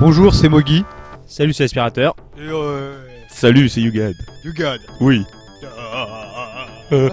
Bonjour, c'est Mogi. Salut, c'est l'aspirateur. Et euh, Salut, c'est Yugad. Yugad. Oui. Donc là,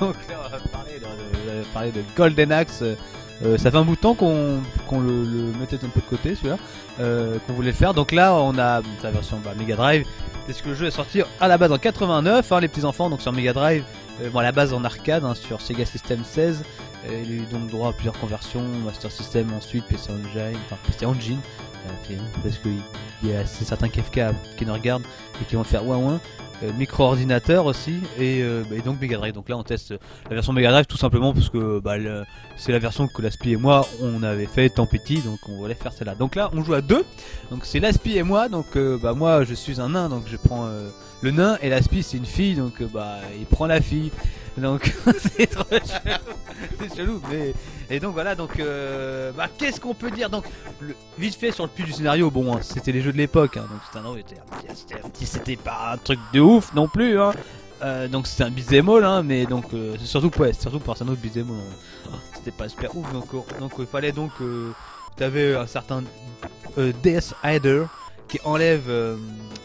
on va parler de, on va parler de Golden Axe. Euh, ça fait un bout de temps qu'on qu'on le, le mettait un peu de côté, celui-là, euh, qu'on voulait le faire. Donc là, on a la version bah, Mega Drive. Parce que le jeu est sorti à la base en 89, hein, les petits enfants, donc sur Mega Drive. Euh, bon, à la base en arcade, hein, sur Sega System 16. Il a eu donc droit à plusieurs conversions, Master System ensuite, PC Engine, enfin PC Engine. euh, parce qu'il y a certains KFK qui nous regardent et qui vont faire ouin ouin. Euh, micro-ordinateur aussi et, euh, donc Mega Drive. Donc là on teste la version Mega Drive tout simplement parce que bah, c'est la version que Laspi et moi on avait fait tant petit donc on voulait faire celle-là. Donc là on joue à deux. Donc c'est Laspi et moi donc euh, bah moi je suis un nain donc je prends euh, le nain et Laspi c'est une fille donc bah il prend la fille. Donc c'est trop chelou. C'est chelou mais et donc voilà donc euh, bah qu'est-ce qu'on peut dire? Donc le- vite fait sur le plus du scénario bon hein, c'était les jeux de l'époque hein, donc c'était un, c'était pas un truc de ouf non plus hein. Euh, donc c'était un beat'em hein, mais donc euh, surtout ouais, surtout un autre beat'em hein. c'était pas super ouf donc euh, donc il fallait donc euh, t'avais un certain euh, Death Hider qui enlève euh,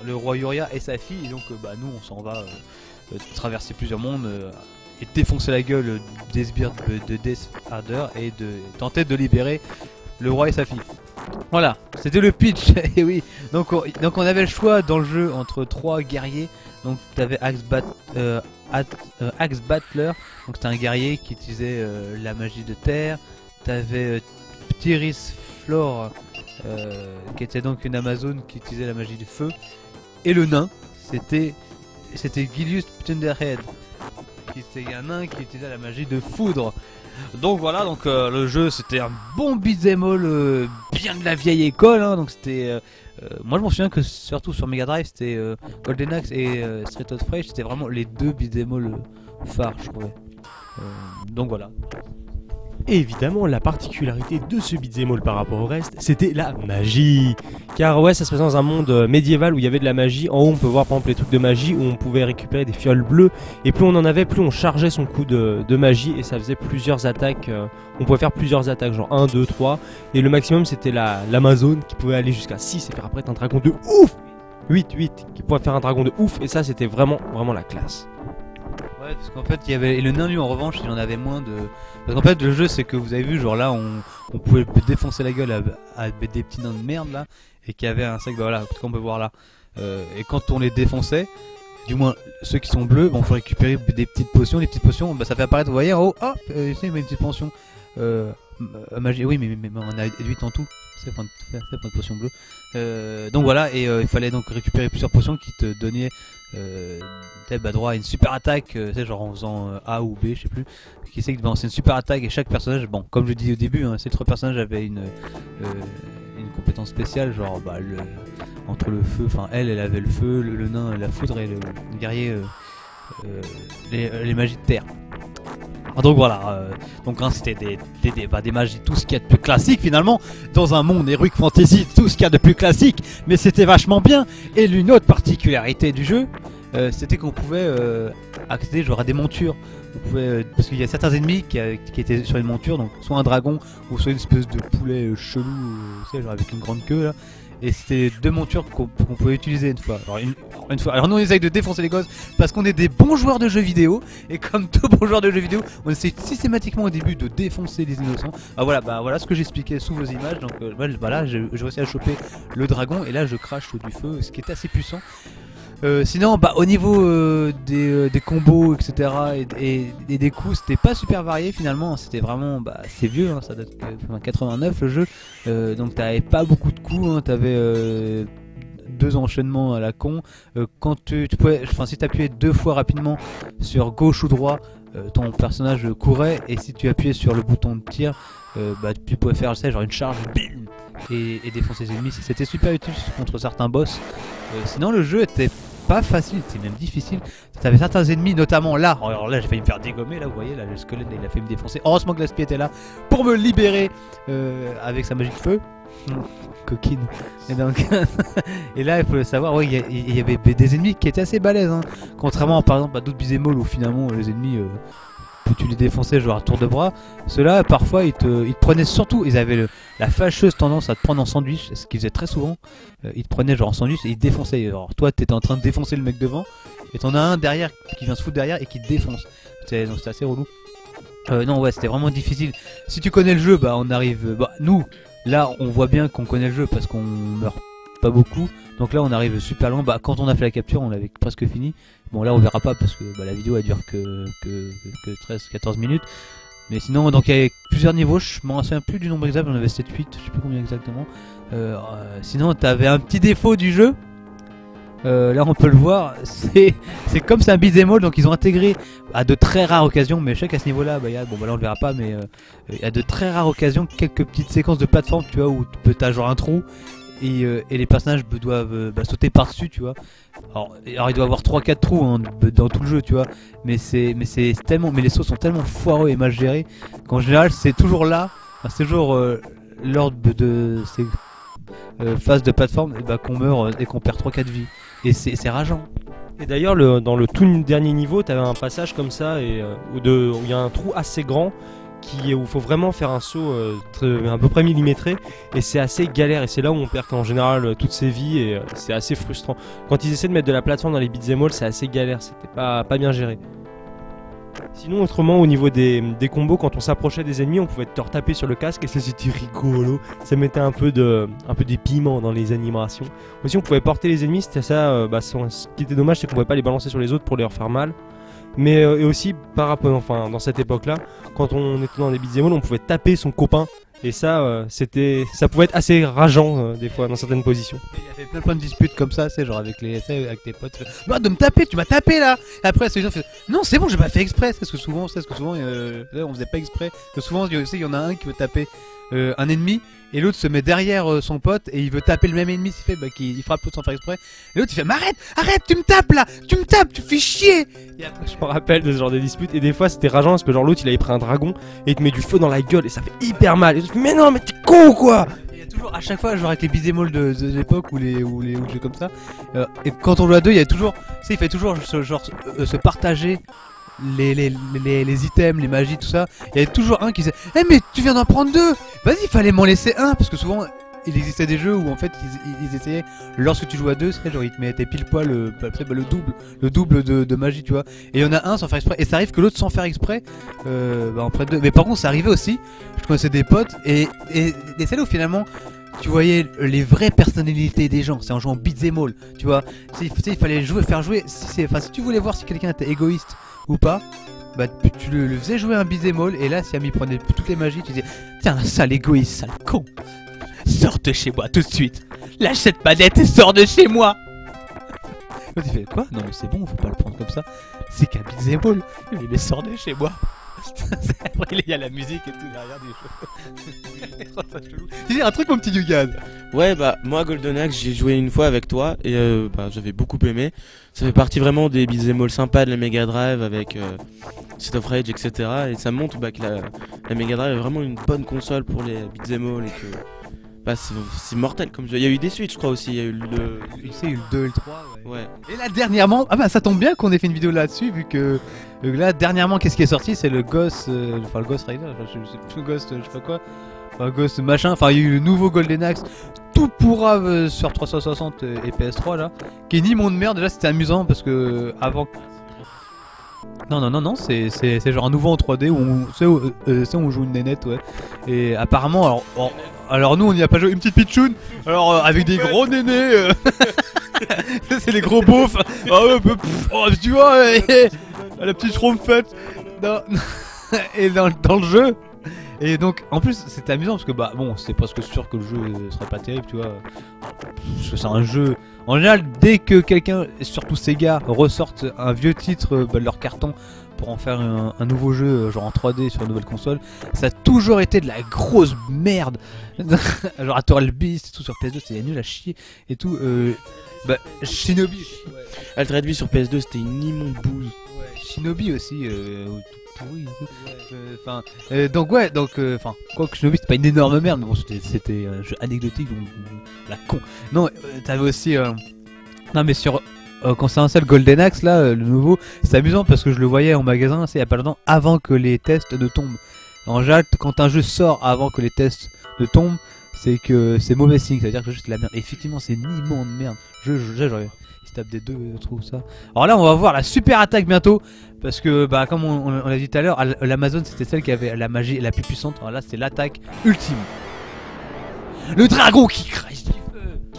le roi Yuria et sa fille et donc euh, bah nous on s'en va euh, traverser plusieurs mondes et défoncer la gueule des sbires de, de Death Hider et de tenter de libérer le roi et sa fille. Voilà, c'était le pitch. et oui, donc on, donc on avait le choix dans le jeu entre trois guerriers. Donc Axe, euh, At- euh, Axe Battler, donc c'était un guerrier qui utilisait la magie de terre. T'avais euh, Ptyris Flore, qui était donc une Amazone qui utilisait la magie du feu. Et le nain, c'était c'était Gilius Thunderhead, qui était un nain qui utilisait la magie de foudre. Donc voilà, donc euh, le jeu c'était un bon beat'em euh, bien de la vieille école, hein, donc c'était... euh, euh, moi je m'en souviens que surtout sur Mega Drive c'était euh, Golden Axe et euh, Street of Rage, c'était vraiment les deux beat'em euh, phares je trouvais. Euh, donc voilà. Et évidemment, la particularité de ce beat'em par rapport au reste, c'était la magie. Car ouais, ça se passe dans un monde euh, médiéval où il y avait de la magie. En haut, on peut voir par exemple les trucs de magie où on pouvait récupérer des fioles bleues. Et plus on en avait, plus on chargeait son coup de, magie et ça faisait plusieurs attaques. euh, on pouvait faire plusieurs attaques, genre 1, 2, 3. Et le maximum, c'était la l'Amazone qui pouvait aller jusqu'à 6 et faire après un dragon de ouf 8, 8, qui pouvait faire un dragon de ouf. Et ça, c'était vraiment, vraiment la classe. Ouais, parce qu'en fait, il y avait et le nain lui en revanche, il en avait moins de. Parce qu'en fait, le jeu, c'est que vous avez vu, genre là, on, on pouvait défoncer la gueule à, des petits nains de merde là, et qu'il y avait un sac, bah voilà, qu'on peut voir là. Euh, et quand on les défonçait, du moins ceux qui sont bleus, bon, faut récupérer des petites potions. Les petites potions, bah, ça fait apparaître, vous voyez, haut, hop, euh, il y a une petite potion. Euh, euh, magie, oui, mais, mais, mais on a 8 en tout. C'est pour une, c'est potion bleue. Euh, donc voilà, et euh, il fallait donc récupérer plusieurs potions qui te donnaient euh, bah, droit à une super attaque, euh, genre en faisant euh, A ou B, je sais plus, qui que bah, c'est une super attaque et chaque personnage, bon, comme je dis au début, hein, ces trois personnages avaient une, euh, une compétence spéciale, genre bah, le, entre le feu, enfin elle, elle avait le feu, le, nain, la foudre et le, guerrier, euh, les, les magies de terre. Ah, Donc voilà, euh, donc hein, c'était des, des, des, bah, des magies, tout ce qu'il y a de plus classique finalement, dans un monde Heroic Fantasy, tout ce qu'il y a de plus classique, mais c'était vachement bien. Et l'une autre particularité du jeu, euh, c'était qu'on pouvait euh, accéder genre à des montures. Euh, parce qu'il y a certains ennemis qui, étaient sur une monture, donc soit un dragon ou soit une espèce de poulet chelou, avec une grande queue là. Et c'était deux montures qu'on pouvait utiliser une fois. Alors, une, fois. Alors nous on essaye de défoncer les gosses parce qu'on est des bons joueurs de jeux vidéo et comme tout bon joueur de jeux vidéo, on essaie systématiquement au début de défoncer les innocents. Ah voilà, bah voilà ce que j'expliquais sous vos images. Donc euh, voilà, voilà, j'ai j'ai réussi à choper le dragon et là je crache du feu, ce qui est assez puissant. Euh, sinon, bah, au niveau euh, des, euh, des combos, etc. et, des coups, c'était pas super varié finalement. C'était vraiment, bah, c'est vieux, hein, ça date de enfin, 89 le jeu. Donc t'avais pas beaucoup de coups, hein, t'avais deux enchaînements à la con. Quand tu, pouvais, enfin, si t'appuyais deux fois rapidement sur gauche ou droit, ton personnage courait. Et si tu appuyais sur le bouton de tir, bah, tu pouvais faire, genre une charge, bim, et, et défoncer les ennemis. C'était super utile contre certains boss. Sinon, le jeu était pas facile, c'était même difficile. T'avais certains ennemis, notamment là. Alors là, j'ai failli me faire dégommer. Là, vous voyez, là, le squelette, il a fait me défoncer. Heureusement que Laspi était là pour me libérer euh, avec sa magie de feu. Hum, Coquine. Et donc, et là, il faut le savoir. Ouais, il y, y avait des ennemis qui étaient assez balèzes. hein. Contrairement, par exemple, à d'autres all où finalement les ennemis. euh, tu les défonçais genre à tour de bras. Ceux-là, parfois, ils te, prenaient surtout, ils avaient la fâcheuse tendance à te prendre en sandwich, ce qu'ils faisaient très souvent. Euh, ils te prenaient genre en sandwich et ils défonçaient. Alors toi, t'étais en train de défoncer le mec devant, et t'en as un derrière qui vient se foutre derrière et qui te défonce. C'est assez relou. Euh, non, ouais, c'était vraiment difficile. Si tu connais le jeu, bah on arrive. Bah nous, là, on voit bien qu'on connaît le jeu parce qu'on meurt pas beaucoup. Donc là, on arrive super loin. Bah quand on a fait la capture, on l'avait presque fini. Bon là, on verra pas parce que bah, la vidéo elle dure que que, que 13-14 minutes. Mais sinon, donc il y avait plusieurs niveaux. Je m'en souviens plus du nombre exact. J'en avais 7-8, je sais plus combien exactement. Euh, euh, sinon, t'avais un petit défaut du jeu. Euh, là, on peut le voir. C'est comme c'est un beat'em all, donc ils ont intégré à de très rares occasions, mais je sais qu'à ce niveau-là, bah, y a- bon, bah là on le verra pas, mais euh, y a de très rares occasions quelques petites séquences de plateforme, tu vois, où tu as genre un trou et, euh, et les personnages doivent euh, bah, sauter par-dessus, tu vois. Alors, il doit avoir 3-4 trous hein, dans tout le jeu, tu vois, mais c'est mais c'est tellement, mais les sauts sont tellement foireux et mal gérés qu'en général c'est toujours là, c'est toujours euh, lors de, ces phases de plateforme, et bah, qu'on meurt et qu'on perd 3-4 vies. Et c'est rageant. Et d'ailleurs, le- dans le tout dernier niveau, tu avais un passage comme ça et où il y a un trou assez grand où il faut vraiment faire un saut euh, à peu près millimétré et c'est assez galère et c'est là où on perd en général euh, toutes ses vies et euh, c'est assez frustrant. Quand ils essaient de mettre de la plateforme dans les beat'em all, c'est assez galère, c'était pas, bien géré. Sinon, autrement, au niveau des, combos, quand on s'approchait des ennemis, on pouvait te retaper sur le casque et ça c'était rigolo. Ça mettait un peu de, des piments dans les animations. Aussi, on pouvait porter les ennemis, c'était ça. bah, ce qui était dommage, c'est qu'on pouvait pas les balancer sur les autres pour leur faire mal. Mais euh, et aussi, par rapport, enfin, dans cette époque-là, quand on était dans des beat'em on pouvait taper son copain. Et ça, euh, c'était, ça pouvait être assez rageant euh, des fois dans certaines positions. Il y avait plein, plein de disputes comme ça, c'est genre avec les avec tes potes. Non, de me taper, tu m'as tapé là. Et après, ces gens non, c'est bon, j'ai pas fait exprès. C'est ce que souvent, c'est ce que souvent, euh, on faisait pas exprès. Que souvent, il y en a un qui veut taper euh, un ennemi et l'autre se met derrière euh, son pote et il veut taper le même ennemi. S'il fait, bah, qu'il il frappe l'autre sans faire exprès. Et l'autre il fait, mais arrête, arrête, tu me tapes là, tu me tapes, tu fais chier. Et après, Je me rappelle de ce genre de disputes. Et des fois, c'était rageant parce que genre l'autre il avait pris un dragon et il te met du feu dans la gueule et ça fait hyper mal. Et tu mais non, mais t'es con ou quoi? Il y a toujours, à chaque fois, genre avec les all de, l'époque ou les, ou les jeux comme ça, euh, et quand on joue à deux, il y a toujours, tu sais, il fait toujours ce genre euh, se partager les, les, les, les items, les magies, tout ça. Il y a toujours un qui disait, eh mais tu viens d'en prendre deux, vas-y, fallait m'en laisser un, parce que souvent. Il existait des jeux où en fait ils, essayaient lorsque tu joues à deux, c'est genre ils te mettaient pile poil le, bah, bah, le double, le double de, magie, tu vois. Et il y en a un sans faire exprès, et ça arrive que l'autre sans faire exprès, euh, bah, en prenne deux. Mais par contre, ça arrivait aussi. Je connaissais des potes et et, et où finalement tu voyais les vraies personnalités des gens, c'est en jouant beat'em all, tu vois. Tu sais, il fallait jouer, faire jouer. Si, enfin, si tu voulais voir si quelqu'un était égoïste ou pas, bah tu- tu le, faisais jouer un all et là, si Ami prenait toutes les magies, tu disais Tiens, sale égoïste, sale con, sors de chez moi tout de suite, lâche cette manette et sors de chez moi. Il fait quoi? Non, mais c'est bon, faut pas le prendre comme ça. C'est qu'un il est sort de chez moi. Après, il y a la musique et tout derrière des choses. Je trouve ça chelou. Dis un truc, mon petit Yugan. Ouais, bah moi Golden Axe, j'ai joué une fois avec toi et euh, bah, j'avais beaucoup aimé. Ça fait partie vraiment des all sympas de la Mega Drive avec euh, Street of Rage, etc. Et ça montre bah, que la, la Mega Drive est vraiment une bonne console pour les all et que bah, c'est mortel comme jeu. Il y a eu des suites, je crois aussi. Il y a eu le. Il le 2 et le 3. Ouais. Ouais. Et là, dernièrement, ah bah ça tombe bien qu'on ait fait une vidéo là-dessus, vu que là, dernièrement, qu'est-ce qui est sorti? C'est le Ghost, euh, enfin le Ghost Rider, enfin, je, sais plus, Ghost, je sais pas quoi, enfin Ghost machin, enfin il y a eu le nouveau Golden Axe, tout pourra euh, sur 360 et PS3 là, qui est ni monde merde, déjà c'était amusant parce que avant. Non, non, non, non, c'est, genre un nouveau en 3D où on, où, euh, où on joue une nénette, ouais. Et apparemment, alors, alors, alors nous on n'y a pas joué, une petite pitchoun, alors euh, avec des gros nénés. euh, c'est les gros beaufs. Ah pff, oh, tu vois, la petite trompette. Non, et dans, dans le jeu. Et donc, en plus, c'était amusant parce que, bah, bon, c'est presque sûr que le jeu serait pas terrible, tu vois. Parce que c'est un jeu. En général, dès que quelqu'un, surtout Sega, ressortent un vieux titre euh, bah, de leur carton pour en faire un, un nouveau jeu, euh, genre en 3D sur une nouvelle console, ça a toujours été de la grosse merde. genre Atoral Beast et tout sur PS2, c'était nul à chier et tout. Euh, bah, Shinobi. Ouais. Altered Beast sur PS2, c'était une immonde bouse. Shinobi aussi, euh, tout pourri. Enfin, euh, donc ouais, donc enfin, quoi que Shinobi c'était pas une énorme merde, mais bon c'était un jeu anecdotique, donc la con. Non, t'avais aussi, non mais sur euh, concernant ça, le Golden Axe, là, euh, le nouveau, c'est amusant parce que je le voyais en magasin, c'est il y a pas longtemps, avant que les tests ne tombent. En général, quand un jeu sort avant que les tests ne tombent, c'est que c'est mauvais signe, ça veut dire que juste la merde. Effectivement, c'est une immonde merde. Je, je, je, il se tape des deux, je trouve ça. Alors là, on va voir la super attaque bientôt. Parce que, bah, comme on, on- l'a dit tout à l'heure, l'Amazon c'était celle qui avait la magie la plus puissante. Alors là, c'est l'attaque ultime. Le dragon qui crache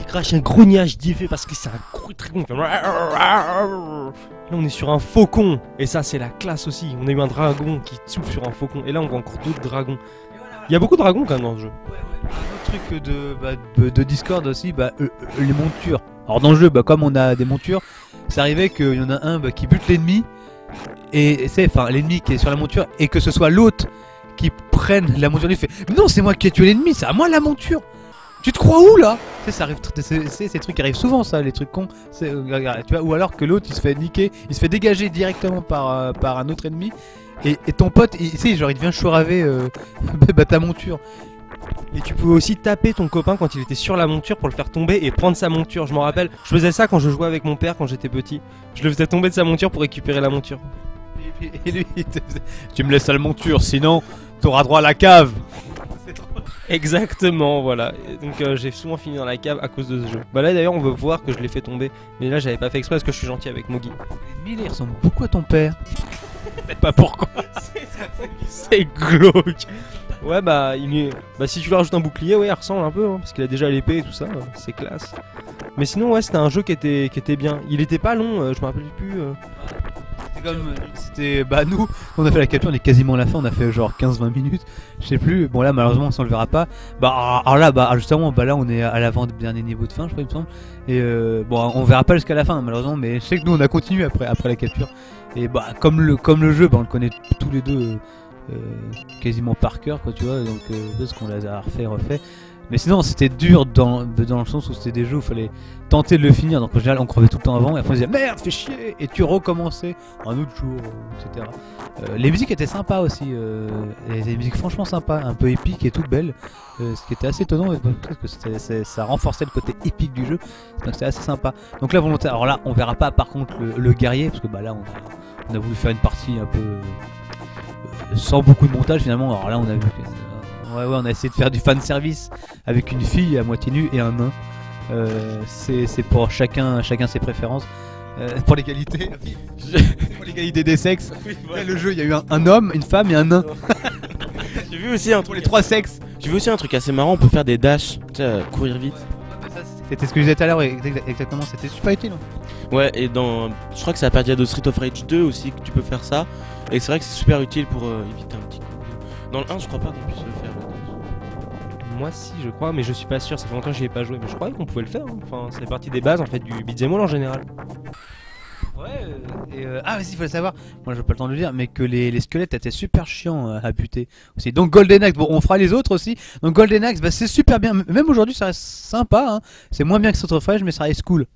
crache un grognage d'effet parce que c'est un gros dragon. Là, on est sur un faucon. Et ça, c'est la classe aussi. On a eu un dragon qui souffle sur un faucon. Et là, on voit encore d'autres dragons. Il y a beaucoup de dragons quand même dans ce jeu. Un autre truc de, bah, de, Discord aussi, bah, euh, euh, les montures. Alors dans le jeu, bah, comme on a des montures, c'est arrivé qu'il y en a un bah, qui bute l'ennemi, et c'est enfin l'ennemi qui est sur la monture, et que ce soit l'autre qui prenne la monture, il fait Non, c'est moi qui ai tué l'ennemi, c'est à moi la monture Tu te crois où là Tu sais, ça arrive, c'est ces trucs qui arrivent souvent, ça, les trucs cons. Euh, regarde, tu vois, ou alors que l'autre il se fait niquer, il se fait dégager directement par, euh, par un autre ennemi, et, et ton pote, il, tu sais, genre il devient chouravé euh, bah, ta monture. Et tu pouvais aussi taper ton copain quand il était sur la monture pour le faire tomber et prendre sa monture. Je me rappelle, je faisais ça quand je jouais avec mon père quand j'étais petit. Je le faisais tomber de sa monture pour récupérer la monture. Et, lui, il te faisait, tu me laisses à la monture, sinon t'auras droit à la cave. Exactement, voilà. Et donc euh, j'ai souvent fini dans la cave à cause de ce jeu. Bah là d'ailleurs on veut voir que je l'ai fait tomber. Mais là j'avais pas fait exprès parce que je suis gentil avec Mogi. L'ennemi, il ressemble beaucoup à ton père. Peut-être pas pourquoi. C'est glauque. Ouais bah il est... bah si tu lui rajoutes un bouclier ouais il ressemble un peu hein, parce qu'il a déjà l'épée et tout ça, euh, c'est classe. Mais sinon ouais c'était un jeu qui était, qui était bien. Il était pas long, euh, je me rappelle plus. euh. Euh, c'était, bah nous, on a fait la capture, on est quasiment à la fin, on a fait genre 15-20 minutes, je sais plus. Bon là, malheureusement, on le verra pas. Bah alors là, bah justement, bah là, on est à l'avant dernier niveau de fin, je crois, il me semble. Et euh, bon, on verra pas jusqu'à la fin, malheureusement, mais je sais que nous, on a continué après, après la capture. Et bah comme le, comme le jeu, bah on le connaît tous les deux. euh, quasiment par cœur quoi tu vois donc euh, parce qu'on les a refait refait mais sinon c'était dur dans, dans le sens où c'était des jeux où il fallait tenter de le finir donc en général on crevait tout le temps avant et après on disait merde fais chier et tu recommençais un autre jour euh, etc Euh, les musiques étaient sympas aussi euh, des musiques franchement sympas un peu épiques et toutes belles euh, ce qui était assez étonnant parce que ça renforçait le côté épique du jeu donc c'était assez sympa donc là volontaire alors là on verra pas par contre le, guerrier parce que bah là on a, voulu faire une partie un peu sans beaucoup de montage finalement. Alors là, on a vu. Ouais, ouais, on a essayé de faire du fan service avec une fille à moitié nue et un nain. Euh, c'est pour chacun, chacun ses préférences. Euh, pour l'égalité, pour l'égalité des sexes. Là, le jeu, il y a eu un, un homme, une femme et un nain. J'ai vu aussi un Pour truc. les trois sexes. J'ai vu aussi un truc assez marrant. On peut faire des dashs, tu sais, euh, courir vite. C'était ce que je disais tout à l'heure, exact- exactement. C'était super utile. Ouais, et dans. Je crois que c'est à partir de Street of Rage 2 aussi que tu peux faire ça. Et c'est vrai que c'est super utile pour euh, éviter un petit coup. Dans le 1, je crois pas le faire. Moi si je crois mais je suis pas sûr, ça fait longtemps que j'y ai pas joué mais je croyais qu'on pouvait le faire. hein. Enfin c'est partie des bases en fait du beat'em all en général. Ouais, euh, et euh, ah, mais si, il faut le savoir, moi j'ai pas le temps de le dire, mais que les, les squelettes étaient super chiants euh, à buter aussi. Donc Golden Axe, bon, on fera les autres aussi. Donc Golden Axe, bah, c'est super bien, même aujourd'hui ça reste sympa, hein. c'est moins bien que Rage, mais ça reste cool.